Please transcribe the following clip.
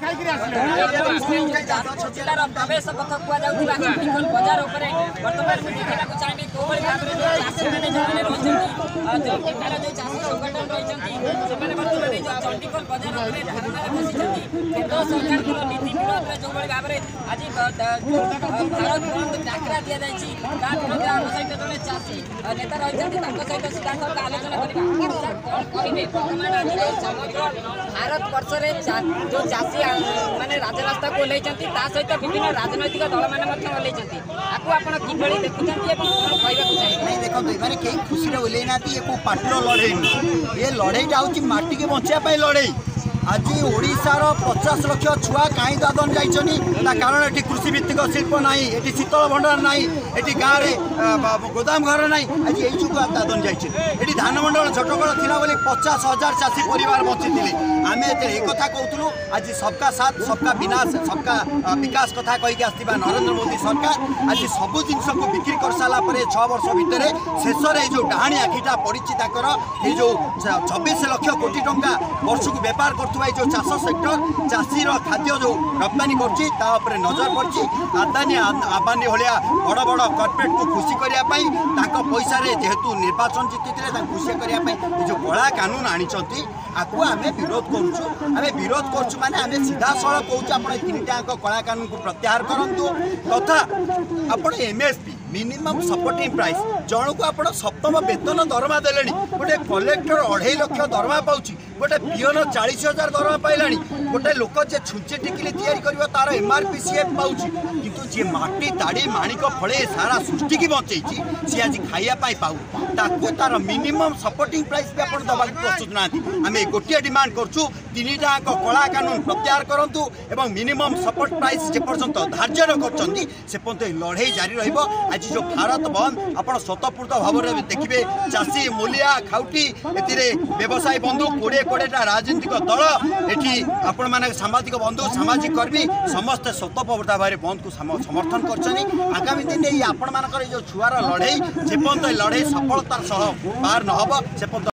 ଜିଲ୍ଲାର ପ୍ରବେଶ ପଥ କୁହାଯାଉଥିବା ବଜାର ଉପରେ ବର୍ତ୍ତମାନ ମୁଁ ଦେଖିବାକୁ ଚାହିଁବି କୋଭଳି ଭାବରେ ଚାଷୀମାନେ ଯେଉଁମାନେ ରହିଛନ୍ତି ତାର ଯେଉଁ ଚାଷୀ ସଂଗଠନ ରହିଛନ୍ତି ସେମାନେ ବର୍ତ୍ତମାନ ଯେଉଁ ଚଣ୍ଡିଖୋଲ ବଜାର ଉପରେ ଧାରଣାରେ ବସିଛନ୍ତି କେନ୍ଦ୍ର ସରକାରଙ୍କର ନୀତି ବିରୋଧରେ ଯେଉଁଭଳି ଭାବରେ ଆଜି ଭାରତ ବନ୍ଦ ଡାକରା ଦିଆଯାଇଛି ତା ବିରୋଧରେ ଆମ ସହିତ ଜଣେ ଚାଷୀ ନେତା ରହିଛନ୍ତି ତାଙ୍କ ସହିତ ସିଧାସଳଖ ଆଲୋଚନା କରିବା କ'ଣ କହିବେ ବର୍ତ୍ତମାନ ଆଜିର ସମଗ୍ର ଭାରତବର୍ଷରେ ଯେଉଁ ଚାଷୀ ମାନେ ରାଜରାସ୍ତାକୁ ଓହ୍ଲାଇଛନ୍ତି ତା ସହିତ ବିଭିନ୍ନ ରାଜନୈତିକ ଦଳମାନେ ମଧ୍ୟ ଓହ୍ଲାଇଛନ୍ତି ଆକୁ ଆପଣ କିଭଳି ଦେଖୁଛନ୍ତି ଏବଂ କ'ଣ କହିବାକୁ ଚାହିଁବେ ଦେଖନ୍ତୁ ଏମାନେ କେହି ଖୁସିରେ ଓହ୍ଲାଇ ନାହାନ୍ତି କେଉଁ ପାର୍ଟିର ଲଢ଼େଇ ନୁହେଁ ଏ ଲଢ଼େଇଟା ହେଉଛି ମାଟିକି ବଞ୍ଚିବା ପାଇଁ ଲଢ଼େଇ আজি ওড়িশার পচাশ লক্ষ ছুয়া কাই দাদন যাইছেন তা কারণ এটি কৃষিভিত্তিক শিল্প নাই এটি শীতল ভণ্ডার নাই এটি গাঁরে গোদাম ঘর নাই আজ এই যুগ দাদন যাইছে এটি ধানমন্ডল ছোটগড় লা বলে পচাশ হাজার চাষী পরিবার বঞ্চিলে আমি যেতে এই কথা কৌলু আজ সবকা সাথ সবকা বিনাশ সবকা বিকাশ কথা কইকি আসবা নরেন্দ্র মোদী সরকার আজ সবু জিনিসক বিক্রি করে সারা পরে ছ বর্ষ ভিতরে শেষে এই যে ডাহাণী আখিটা পড়ছে তাঁর এই যে ছবিশ লক্ষ কোটি টঙ্কা বর্ষক বেপার করতে କରୁଥିବା ଏଇ ଯେଉଁ ଚାଷ ସେକ୍ଟର ଚାଷୀର ଖାଦ୍ୟ ଯେଉଁ ରପ୍ତାନୀ କରୁଛି ତା ଉପରେ ନଜର ପଡ଼ିଛି ଆଦାନୀ ଆମ୍ବାନୀ ଭଳିଆ ବଡ଼ ବଡ଼ କର୍ପୋରେଟ୍କୁ ଖୁସି କରିବା ପାଇଁ ତାଙ୍କ ପଇସାରେ ଯେହେତୁ ନିର୍ବାଚନ ଜିତିଥିଲେ ତାଙ୍କୁ ଖୁସି କରିବା ପାଇଁ ଏ ଯେଉଁ କଳା କାନୁନ ଆଣିଛନ୍ତି ଆକୁ ଆମେ ବିରୋଧ କରୁଛୁ ଆମେ ବିରୋଧ କରୁଛୁ ମାନେ ଆମେ ସିଧାସଳଖ କହୁଛୁ ଆପଣ ତିନିଟାଙ୍କ କଳା କାନୁନକୁ ପ୍ରତ୍ୟାହାର କରନ୍ତୁ ତଥା ଆପଣ ଏମ୍ଏସ୍ପି ମିନିମମ୍ ସପୋର୍ଟିଂ ପ୍ରାଇସ୍ ଜଣକୁ ଆପଣ ସପ୍ତମ ବେତନ ଦରମା ଦେଲେଣି ଗୋଟେ କଲେକ୍ଟର ଅଢ଼େଇ ଲକ୍ଷ ଦରମା ପାଉଛି ଗୋଟେ ପିଅନ ଚାଳିଶ ହଜାର ଦରମା ପାଇଲାଣି ଗୋଟେ ଲୋକ ଯିଏ ଛୁଞ୍ଚି ଟିକିଲି ତିଆରି କରିବ ତାର ଏମ୍ଆର୍ପି ସିଏ ପାଉଛି କିନ୍ତୁ ଯିଏ ମାଟି ତାଡ଼ି ମାଣିକ ଫଳେ ସାରା ସୃଷ୍ଟିକି ବଞ୍ଚେଇଛି ସିଏ ଆଜି ଖାଇବା ପାଇଁ ପାଉ ତାକୁ ତାର ମିନିମମ୍ ସପୋର୍ଟିଂ ପ୍ରାଇସ୍ ବି ଆପଣ ଦେବାକୁ ପ୍ରସ୍ତୁତ ନାହାନ୍ତି ଆମେ ଗୋଟିଏ ଡିମାଣ୍ଡ କରୁଛୁ ତିନିଟାଙ୍କ କଳା କାନୁନ ପ୍ରତ୍ୟାହାର କରନ୍ତୁ ଏବଂ ମିନିମମ୍ ସପୋର୍ଟ ପ୍ରାଇସ୍ ଯେପର୍ଯ୍ୟନ୍ତ ଧାର୍ଯ୍ୟ ନ କରୁଛନ୍ତି ସେ ପର୍ଯ୍ୟନ୍ତ ଲଢ଼େଇ ଜାରି ରହିବ ଆଜି ଯେଉଁ ଭାରତ ବନ୍ଦ ଆପଣ ସତ ସ୍ୱତଃପୂର୍ତ୍ତ ଭାବରେ ଦେଖିବେ ଚାଷୀ ମୂଲିଆ ଖାଉଟି ଏଥିରେ ବ୍ୟବସାୟୀ ବନ୍ଧୁ କୋଡ଼ିଏ କୋଡ଼ିଏଟା ରାଜନୈତିକ ଦଳ ଏଠି ଆପଣମାନେ ସାମ୍ବାଦିକ ବନ୍ଧୁ ସାମାଜିକ କର୍ମୀ ସମସ୍ତେ ସ୍ୱତଃପୂର୍ତ୍ତ ଭାବରେ ବନ୍ଦକୁ ସମର୍ଥନ କରିଛନ୍ତି ଆଗାମୀ ଦିନରେ ଏଇ ଆପଣମାନଙ୍କର ଏଇ ଯେଉଁ ଛୁଆର ଲଢ଼େଇ ଯେପର୍ଯ୍ୟନ୍ତ ଲଢ଼େଇ ସଫଳତାର ସହ ବାହାର ନ ହେବ ପର୍ଯ୍ୟନ୍ତ